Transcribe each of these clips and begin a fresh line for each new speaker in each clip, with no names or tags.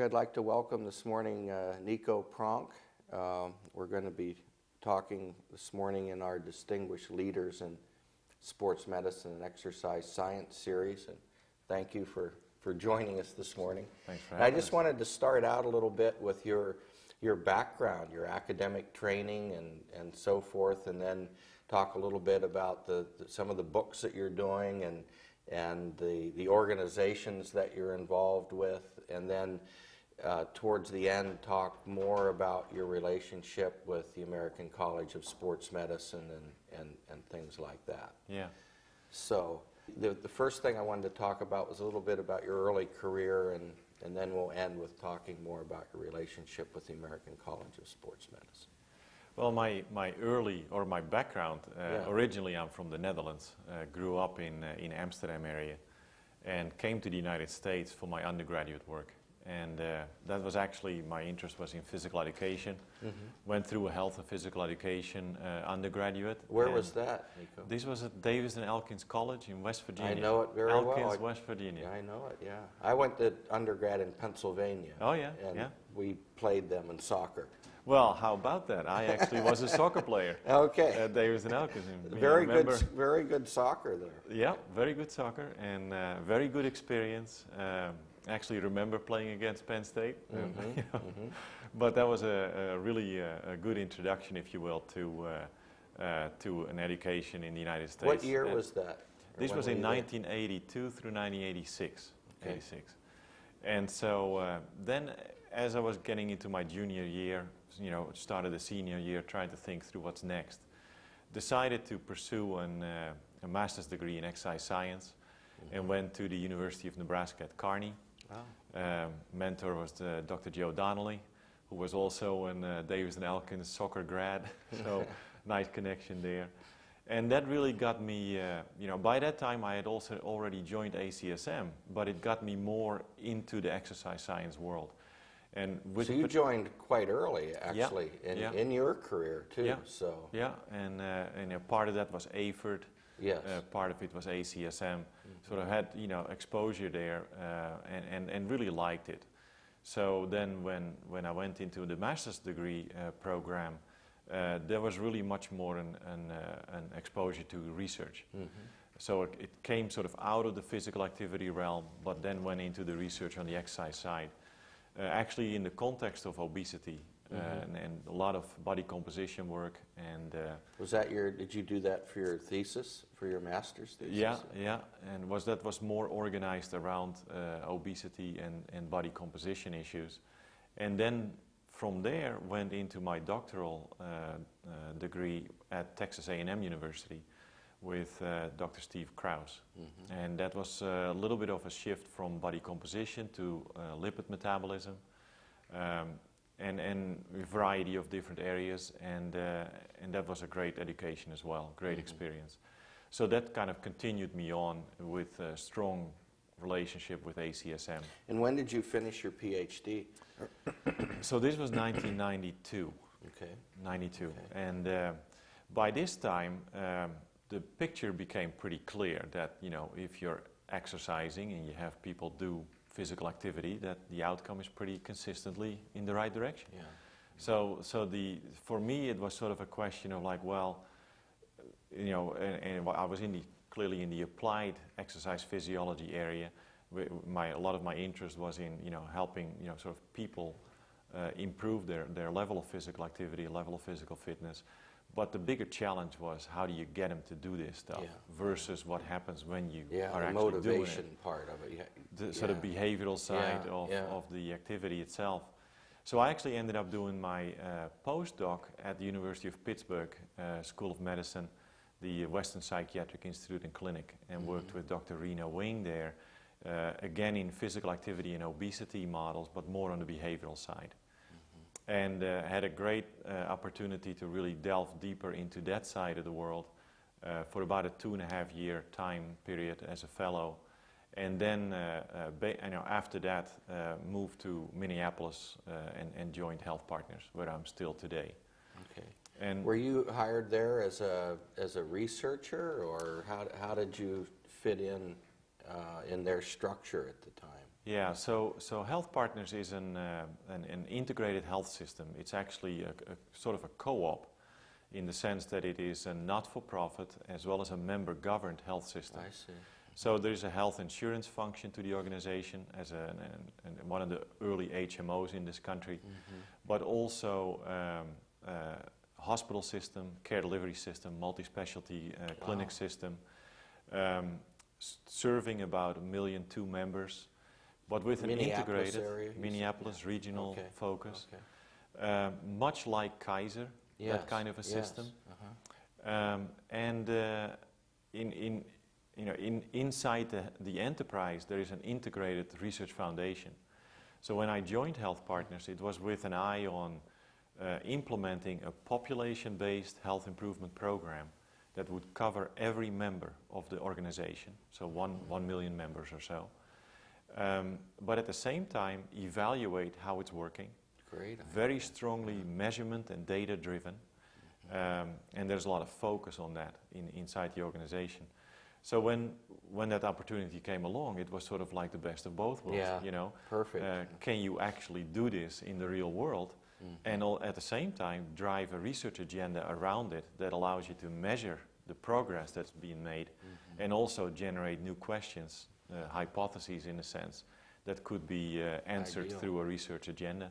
I'd like to welcome this morning uh, Nico Pronk. Um, we're going to be talking this morning in our Distinguished Leaders in Sports Medicine and Exercise Science series. And thank you for, for joining us this morning.
Thanks for
And I just
us.
wanted to start out a little bit with your, your background, your academic training, and, and so forth, and then talk a little bit about the, the, some of the books that you're doing and, and the, the organizations that you're involved with, and then uh, towards the end, talk more about your relationship with the American College of Sports Medicine and, and, and things like that.
Yeah.
So, the, the first thing I wanted to talk about was a little bit about your early career, and, and then we'll end with talking more about your relationship with the American College of Sports Medicine.
Well, my, my early or my background, uh,
Yeah.
originally I'm from the Netherlands, uh, grew up in, uh, in Amsterdam area and came to the United States for my undergraduate work. And uh, that was actually, my interest was in physical education. Went through a health and physical education uh, undergraduate.
Where was that, Nico?
This was at Davis and Elkins College in West Virginia.
I know it very well.
Elkins, West Virginia.
Yeah, I know it, yeah. I went to undergrad in Pennsylvania.
Oh, yeah,
And
yeah.
we played them in soccer.
Well, how about that? I actually was a soccer player
Okay.
at Davis and Elkins. and,
very good, very good soccer there.
Yeah, very good soccer and uh, very good experience. Um, actually, remember playing against Penn State,
Mm-hmm,
you know, but that was a, a really uh, a good introduction, if you will, to uh, uh, to an education in the United States.
What year
And
was that?
This was in
you there?
1982 through 1986.
Okay.
86. And so uh, then, as I was getting into my junior year, you know, started the senior year, trying to think through what's next, decided to pursue an, uh, a master's degree in exercise science and went to the University of Nebraska at Kearney.
Wow.
Um, mentor was uh, Dr. Joe Donnelly, who was also an uh, Davis and Elkins soccer grad, so nice connection there. And that really got me, uh, you know, by that time I had also already joined ACSM, but it got me more into the exercise science world. And with
So you joined quite early, actually, in,
yeah.
in your career too.
Yeah.
So
yeah, and, uh, and a part of that was AFERT,
yes,
uh, part of it was ACSM. Sort of had you know exposure there uh, and, and, and really liked it. So then when, when I went into the master's degree uh, program, uh, there was really much more an, an, uh, an exposure to research. So it, it came sort of out of the physical activity realm, but then went into the research on the exercise side. Uh, actually, in the context of obesity uh, and, and a lot of body composition work and uh,
was that your? Did you do that for your thesis, for your master's thesis?
Yeah, yeah, and was that was more organized around uh, obesity and, and body composition issues, and then from there went into my doctoral uh, uh, degree at Texas A&M University with uh, Dr. Steve Crouse, and that was uh, a little bit of a shift from body composition to uh, lipid metabolism. Um, and, and a variety of different areas, and, uh, and that was a great education as well, great experience. So that kind of continued me on with a strong relationship with ACSM.
And when did you finish your PhD?
So this was 1992,
Okay.
92,
Okay.
and uh, by this time um, the picture became pretty clear that you know if you're exercising and you have people do physical activity, that the outcome is pretty consistently in the right direction.
Yeah.
So, so the for me it was sort of a question of like, well, you know, and, and I was in the clearly in the applied exercise physiology area. My a lot of my interest was in you know helping you know sort of people uh, improve their their level of physical activity, level of physical fitness. But the bigger challenge was how do you get them to do this stuff
Yeah.
versus what happens when you
Yeah,
are actually doing it
motivation part of it. Yeah.
the sort of behavioral side of, of the activity itself. So I actually ended up doing my uh, postdoc at the University of Pittsburgh uh, School of Medicine, the Western Psychiatric Institute and Clinic, and
Mm-hmm.
worked with Dr. Rena Wing there, uh, again in physical activity and obesity models, but more on the behavioral side. And uh, had a great uh, opportunity to really delve deeper into that side of the world uh, for about a two and a half year time period as a fellow and then uh, uh, ba- you know, after that uh, moved to Minneapolis uh, and, and joined Health Partners, where I'm still today.
Okay.
And
Were you hired there as a as a researcher, or how how did you fit in in their structure at the time?
Yeah, so, so Health Partners is an, uh, an, an integrated health system. It's actually a, a sort of a co-op in the sense that it is a not-for-profit as well as a member-governed health system.
I see.
So there is a health insurance function to the organization as a, an, an, one of the early HMOs in this country,
Mhm.
but also um, uh, hospital system, care delivery system, multi-specialty uh, clinic
Wow.
system, um, serving about a million two members, but with an integrated
area?
Minneapolis regional
Okay,
focus,
Okay.
um, much like Kaiser,
Yes,
kind of a
yes,
system.
uh-huh.
Um, and uh, in, in, you know, in, inside the, the enterprise, there is an integrated research foundation. So when I joined Health Partners, it was with an eye on uh, implementing a population-based health improvement program that would cover every member of the organization, so one, one million members or so. Um, but at the same time, evaluate how it's working,
Great.
very strongly measurement and data driven. Um, and there's a lot of focus on that in, inside the organization. So when, when that opportunity came along, it was sort of like the best of both worlds.
Yeah,
You know,
Perfect.
uh, can you actually do this in the real world,
Mhm.
and all, at the same time drive a research agenda around it that allows you to measure the progress that's being made,
Mhm.
and also generate new questions, uh, hypotheses in a sense, that could be uh, answered
Ideal.
through a research agenda.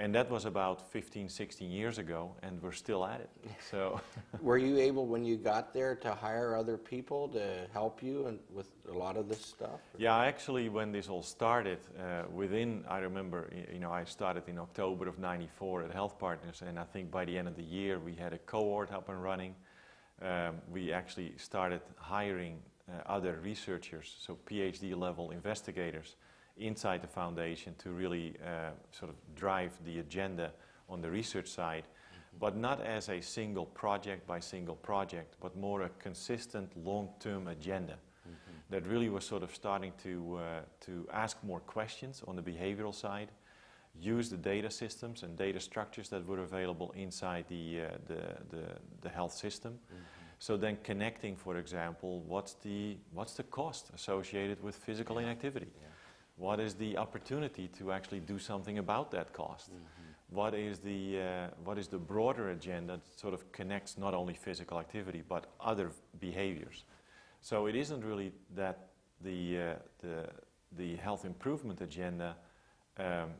And that was about 15, 16 years ago, and we're still at it. So,
Were you able, when you got there, to hire other people to help you and with a lot of this stuff?
yeah, actually, when this all started, uh, within, I remember, you know, I started in October of 94 at Health Partners, and I think by the end of the year, we had a cohort up and running. Um, we actually started hiring uh, other researchers, so PhD level investigators inside the foundation to really uh, sort of drive the agenda on the research side, but not as a single project by single project, but more a consistent long-term agenda
Mhm.
that really was sort of starting to, uh, to ask more questions on the behavioral side, use the data systems and data structures that were available inside the, uh, the, the, the health system.
Mhm.
So then connecting, for example, what's the, what's the cost associated with physical
Yeah.
inactivity?
Yeah.
What is the opportunity to actually do something about that cost?
Mhm.
What is the, uh, what is the broader agenda that sort of connects not only physical activity but other behaviors? So it isn't really that the, uh, the, the health improvement agenda um,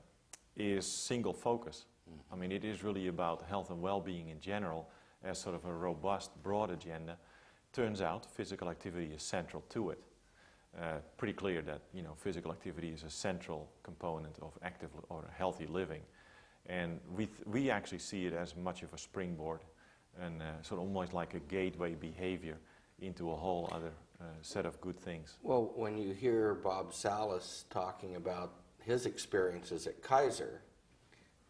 is single focus.
Mhm.
I mean, it is really about health and well-being in general as sort of a robust, broad agenda. Turns out physical activity is central to it. Uh, pretty clear that you know physical activity is a central component of active or healthy living, and we we actually see it as much of a springboard, and uh, sort of almost like a gateway behavior into a whole other uh, set of good things.
Well, when you hear Bob Sallis talking about his experiences at Kaiser,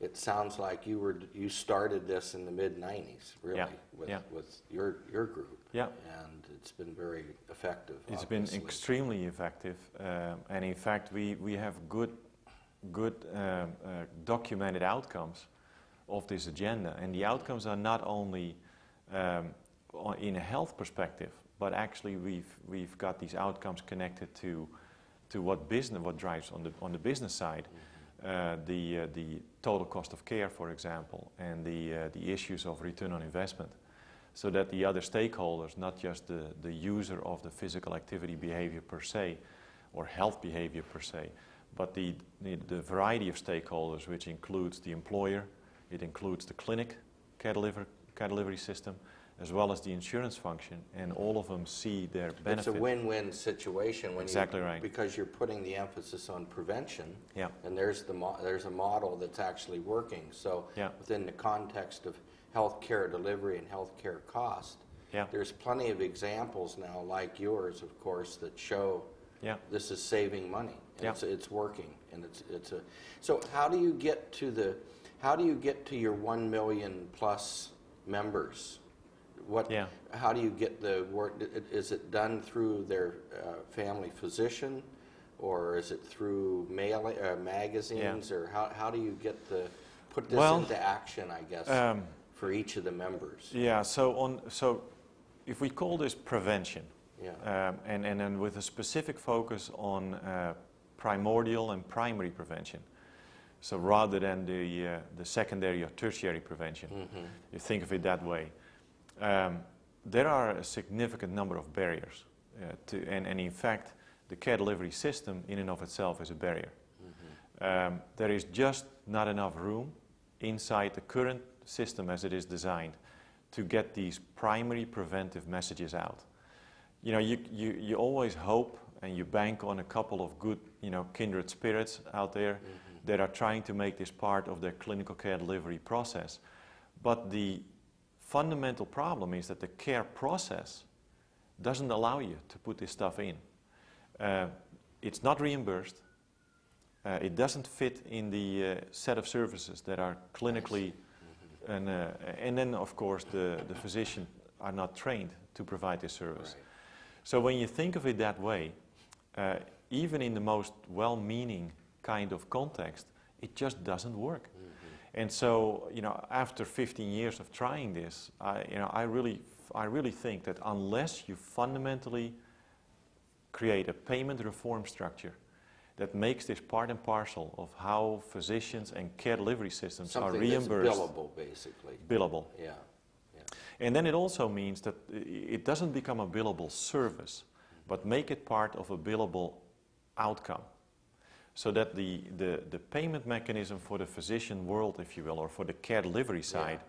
it sounds like you were you started this in the mid '90s, really,
Yeah,
with
yeah.
with your your group.
Yeah.
and it's been very effective.
It's been extremely effective, um, and in fact, we, we have good, good um, uh, documented outcomes of this agenda. And the outcomes are not only um, in a health perspective, but actually we've, we've got these outcomes connected to, to what business, what drives on the, on the business side. Uh, the, uh, the total cost of care, for example, and the, uh, the issues of return on investment so that the other stakeholders, not just the, the user of the physical activity behavior per se, or health behavior per se, but the, the, the variety of stakeholders, which includes the employer, it includes the clinic care, deliver, care delivery system, as well as the insurance function, and all of them see their benefits.
It's a win-win situation when
Exactly
you,
right.
because you're putting the emphasis on prevention,
Yeah,
and there's the mo- there's a model that's actually working. So
yeah,
within the context of healthcare delivery and healthcare cost,
yeah,
there's plenty of examples now, like yours, of course, that show
yeah.
this is saving money. And
Yeah.
it's, it's working, and it's it's a. So how do you get to the, how do you get to your one million plus members? What?
Yeah.
How do you get the work? Is it done through their uh, family physician, or is it through mail uh, magazines, or how how do you get the put this
Well,
into action? I guess
Um,
for each of the members.
yeah, so, on, so if we call this prevention,
Yeah.
Um, and, and then with a specific focus on uh, primordial and primary prevention. So rather than the, uh, the secondary or tertiary prevention,
Mm-hmm.
you think of it that way. Um, there are a significant number of barriers. Uh, to, and, and in fact, the care delivery system in and of itself is a barrier. Um, there is just not enough room inside the current system as it is designed to get these primary preventive messages out. You know, you, you, you always hope and you bank on a couple of good, you know, kindred spirits out there that are trying to make this part of their clinical care delivery process. But the fundamental problem is that the care process doesn't allow you to put this stuff in. Uh, it's not reimbursed. Uh, it doesn't fit in the uh, set of services that are clinically, and, uh, and then of course the, the physician are not trained to provide this service.
Right.
So when you think of it that way, uh, even in the most well-meaning kind of context, it just doesn't work. And so, you know, after 15 years of trying this, I, you know, I really, I really think that unless you fundamentally create a payment reform structure that makes this part and parcel of how physicians and care delivery systems are
Something that's
reimbursed,
billable, basically.
billable.
Yeah, yeah.
And then it also means that it doesn't become a billable service, but make it part of a billable outcome. So that the, the, the payment mechanism for the physician world, if you will, or for the care delivery side,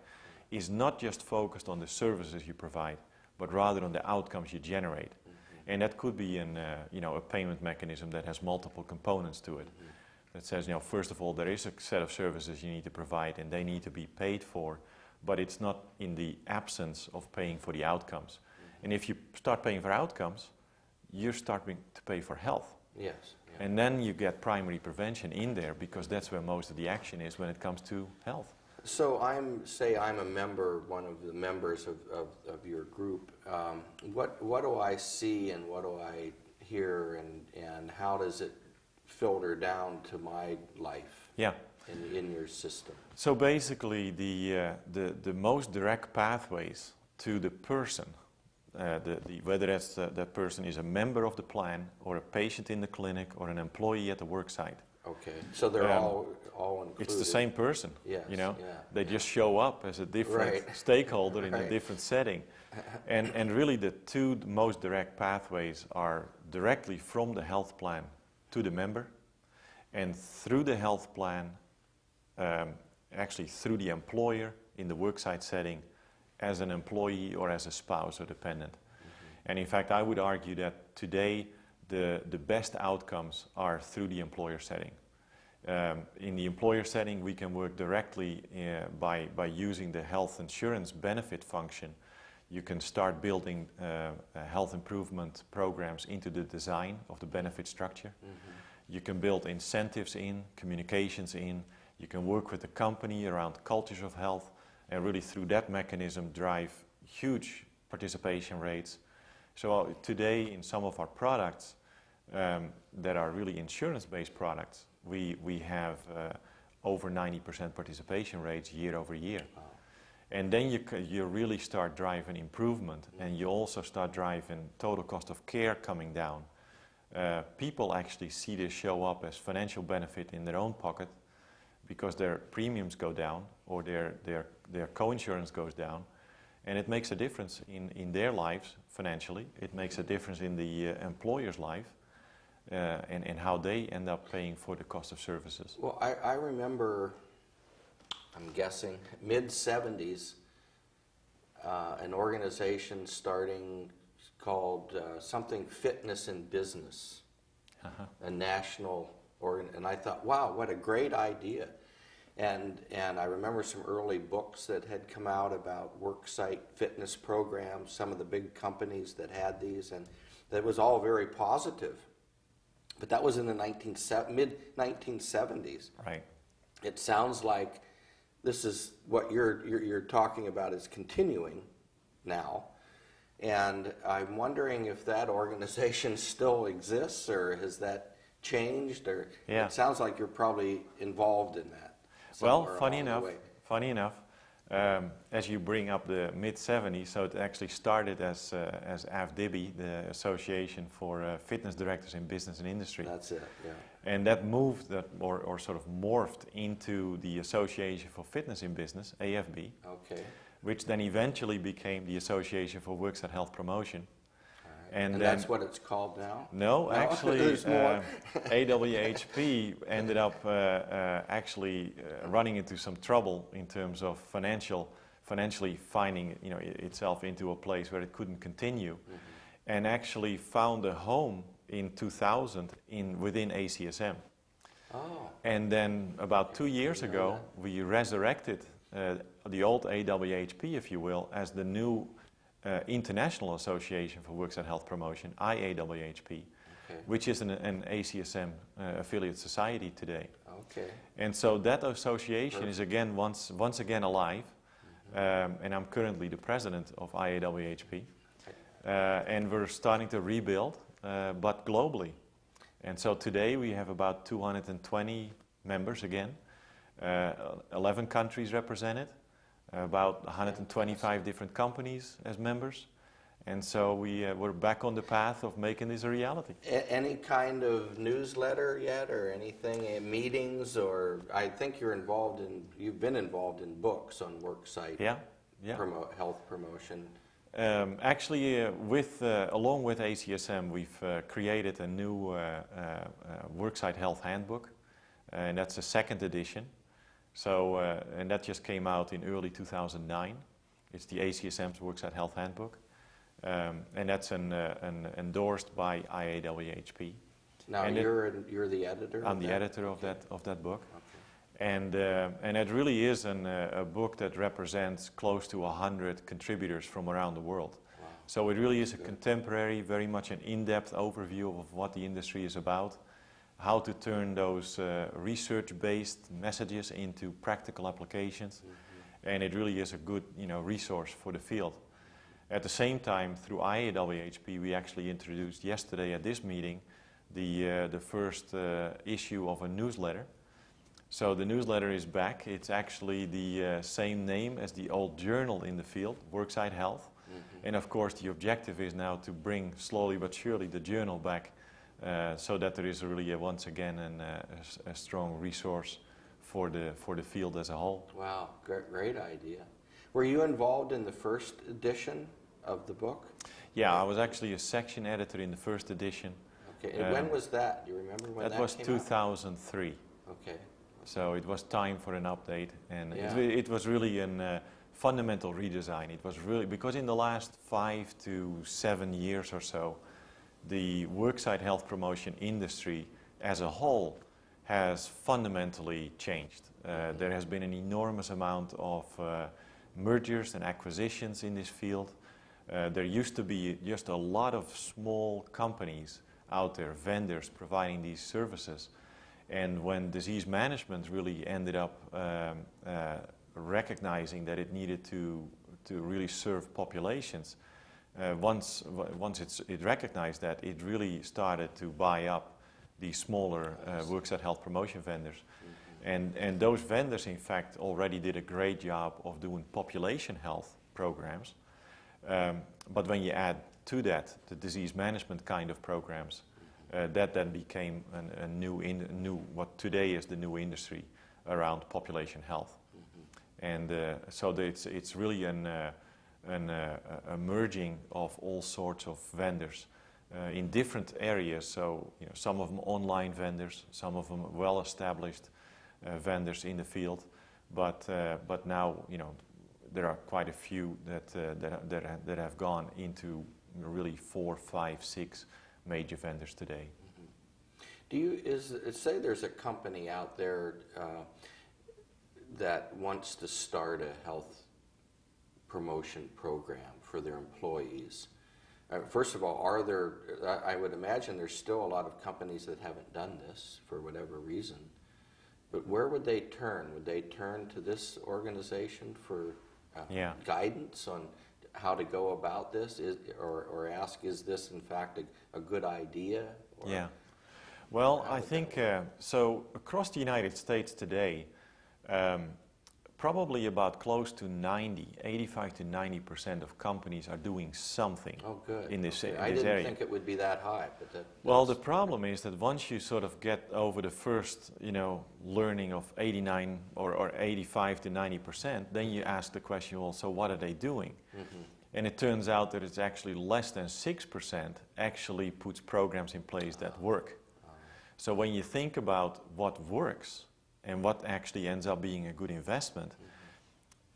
is not just focused on the services you provide, but rather on the outcomes you generate. Mm-hmm. And that could be an, uh, you know, a payment mechanism that has multiple components to it. Mm-hmm. That says, you know, first of all, there is a set of services you need to provide and they need to be paid for, but it's not in the absence of paying for the outcomes. Mm-hmm. And if you start paying for outcomes, you're starting to pay for health.
Yes. yeah.
And then you get primary prevention in there because that's where most of the action is when it comes to health.
So I'm, say I'm a member, one of the members of, of, of your group. Um, what, what do I see and what do I hear and, and how does it filter down to my life
Yeah.
in, in your system?
So basically, the, uh, the, the most direct pathways to the person, uh, the, the, whether that's, uh, that person is a member of the plan or a patient in the clinic or an employee at the work site,
Okay, so they're
Um,
all, all included?
it's the same person.
Yes,
you know,
yeah.
they just show up as a different
Right.
stakeholder in a different setting, and and really the two most direct pathways are directly from the health plan to the member, and through the health plan, um, actually through the employer in the worksite setting, as an employee or as a spouse or dependent. And in fact, I would argue that today the, the best outcomes are through the employer setting. Um, in the employer setting, we can work directly uh, by, by using the health insurance benefit function. You can start building uh, health improvement programs into the design of the benefit structure. You can build incentives in, communications in. You can work with the company around cultures of health, and really through that mechanism drive huge participation rates. So uh, today, in some of our products um, that are really insurance-based products, we we have uh, over 90% participation rates year over year.
Wow.
And then you, c- you really start driving improvement and you also start driving total cost of care coming down. Uh, people actually see this show up as financial benefit in their own pocket because their premiums go down or their, their, their co-insurance goes down. And it makes a difference in, in their lives financially. It makes a difference in the uh, employer's life uh, and, and how they end up paying for the cost of services.
Well, I, I remember, I'm guessing, mid 70s, uh, an organization starting called uh, something Fitness in Business,
Uh-huh.
a national organ. And I thought, wow, what a great idea. And, and I remember some early books that had come out about worksite fitness programs, some of the big companies that had these, and that was all very positive. But that was in the 19, mid 1970s
Right.
it sounds like this is what you're, you're, you're talking about is continuing now. And I'm wondering if that organization still exists or has that changed or
Yeah.
it sounds like you're probably involved in that.
Well, funny enough, funny enough, Um, as you bring up the mid 70s, so it actually started as, uh, as AFDIBI, the Association for uh, Fitness Directors in Business and Industry.
That's it, yeah.
And that moved, that, or, or sort of morphed into the Association for Fitness in Business, AFB,
Okay.
which then eventually became the Association for Worksite Health Promotion. And
And
then-
that's what it's called now?
No,
No?
actually, uh, AWHP ended up uh, uh, actually uh, running into some trouble in terms of financial, financially finding you know, itself into a place where it couldn't continue,
Mhm.
and actually found a home in 2000 in, within ACSM.
Oh,
And then about two years ago, we resurrected uh, the old AWHP, if you will, as the new uh, International Association for Worksite Health Promotion, IAWHP
okay,
which is an, an ACSM uh, affiliate society today.
okay.
And so that association is again once, once again alive, um, and I'm currently the president of IAWHP. Uh, and we're starting to rebuild, uh, but globally. And so today we have about 220 members again, uh, 11 countries represented, about 125 different companies as members. And so we, uh, we're back on the path of making this a reality.
A- Any kind of newsletter yet, or anything, eh, meetings, or, I think you're involved in, you've been involved in books on worksite
Yeah, yeah.
promote, health promotion.
Um, actually, uh, with, uh, along with ACSM, we've uh, created a new uh, uh, uh, worksite health handbook, and that's the second edition. So, uh, and that just came out in early 2009. It's the ACSM's worksite health handbook, um, and that's an, uh, an endorsed by IAWHP.
Now,
And
you're, in- you're the editor?
I'm the
that?
editor of that of that book.
Okay.
And, uh, and it really is an, uh, a book that represents close to 100 contributors from around the world.
Wow.
So it really is a
Good.
contemporary, very much an in-depth overview of what the industry is about, how to turn those uh, research-based messages into practical applications,
Mhm.
and it really is a good you know, resource for the field. At the same time, through IAWHP, we actually introduced yesterday at this meeting the, uh, the first uh, issue of a newsletter. So the newsletter is back. It's actually the uh, same name as the old journal in the field, Worksite Health.
Mhm.
And of course, the objective is now to bring slowly but surely the journal back uh, so that there is really a, once again an, uh, a a strong resource for the, for the field as a whole.
Wow, great, great idea. Were you involved in the first edition of the book?
Yeah, I was actually a section editor in the first edition.
Okay, and when
Um,
was that? Do you remember when that,
that was
came
2003.
out? Okay,
So it was time for an update, and
Yeah.
it, it was really a uh, fundamental redesign. It was really because in the last five to seven years or so, the worksite health promotion industry as a whole has fundamentally changed. Uh, there has been an enormous amount of uh, mergers and acquisitions in this field. Uh, there used to be just a lot of small companies out there, vendors providing these services. And when disease management really ended up um, uh, recognizing that it needed to, to really serve populations, uh, once, w- once it's, it recognized that, it really started to buy up the smaller uh, worksite health promotion vendors.
Mhm.
And, and those vendors, in fact, already did a great job of doing population health programs. Um, but when you add to that the disease management kind of programs, uh, that then became an, a new, in, new, what today is the new industry around population health.
Mhm.
And uh, so it's, it's really an, uh, an, uh, a merging of all sorts of vendors uh, in different areas. So you know, some of them online vendors, some of them well-established uh, vendors in the field. But, but now you know, there are quite a few that, that, that, that have gone into really four, five, six major vendors today.
Mhm. Do you, is, say there's a company out there uh, that wants to start a health promotion program for their employees. Uh, First of all, are there, I I would imagine there's still a lot of companies that haven't done this for whatever reason. But where would they turn? Would they turn to this organization for uh,
Yeah.
guidance on how to go about this? Is, or, or ask, is this in fact a, a good idea? Or-
Yeah. Well, I think uh, so. Across the United States today, um, probably about close to 90, 85 to 90 percent of companies are doing something.
Oh, good.
In this-
Okay.
in
I
this
didn't
area.
think it would be that high, but that.
Well, the problem is that once you sort of get over the first, you know, learning of 89 or, or 85 to 90 percent, then you ask the question, well, so what are they doing?
Mhm.
And it turns out that it's actually less than 6 percent actually puts programs in place that work. So when you think about what works and what actually ends up being a good investment,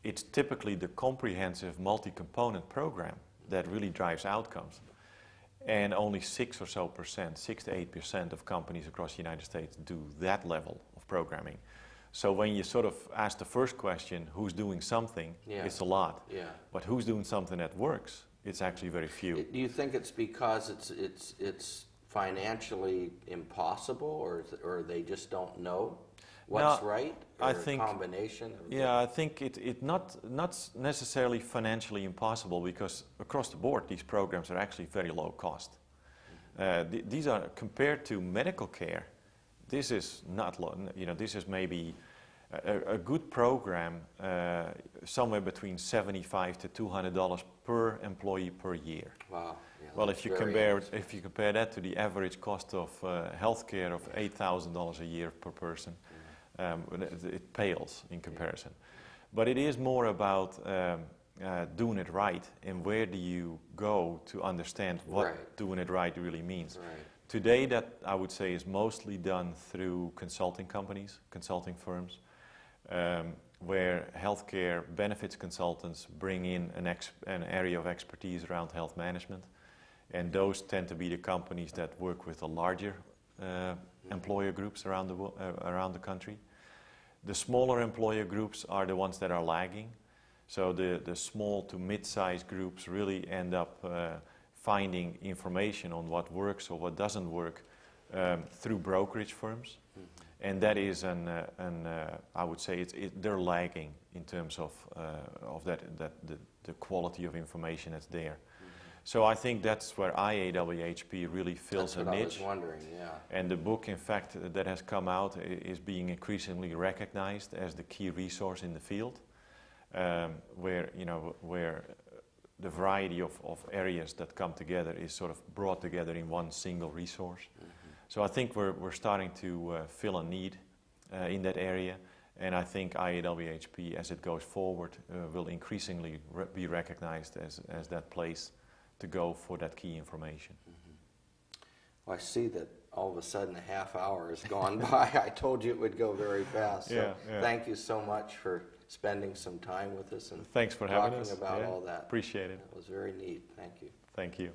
it's typically the comprehensive multi-component program that really drives outcomes. And only six or so percent, six to eight percent of companies across the United States do that level of programming. So when you sort of ask the first question, who's doing something,
Yeah.
it's a lot.
Yeah.
But who's doing something that works, it's actually very few.
Do you think it's because it's, it's, it's financially impossible, or, or they just don't know what's
No,
right?
I think-
combination
Yeah, I think it, it not, not necessarily financially impossible because across the board these programs are actually very low cost. Uh, th- these are compared to medical care. This is not low. You know, this is maybe a, a- good program uh, somewhere between seventy-five to two hundred dollars per employee per year.
Wow. yeah,
Well, if you compare if you compare that to the average cost of uh, healthcare of eight thousand dollars a year per person, um, it, it pales in comparison. But it is more about um, uh, doing it right, and where do you go to understand what
Right.
doing it right really means.
Right.
Today, that I would say is mostly done through consulting companies, consulting firms, um, where healthcare benefits consultants bring in an, ex- an area of expertise around health management. And those tend to be the companies that work with the larger uh, employer groups around the, uh, around the country. The smaller employer groups are the ones that are lagging. So the, the small to mid-sized groups really end up uh, finding information on what works or what doesn't work um, through brokerage firms. And that is an, uh, an uh, I would say it's, it, they're lagging in terms of, uh, of that, that the, the quality of information that's there. So I think that's where IAWHP really fills
That's
a
what I
niche.
was wondering, yeah.
And the book, in fact, that has come out is being increasingly recognized as the key resource in the field, um, where you know where the variety of, of areas that come together is sort of brought together in one single resource. So I think we're we're starting to uh, fill a need uh, in that area, and I think IAWHP, as it goes forward, uh, will increasingly re- be recognized as as that place to go for that key information. Mm-hmm.
Well, I see that all of a sudden a half hour has gone by. I told you it would go very fast. So
Yeah, yeah.
thank you so much for spending some time with us and
Thanks for having
talking
us.
about
Yeah,
all that.
Appreciate it.
It was very neat. Thank you.
Thank you.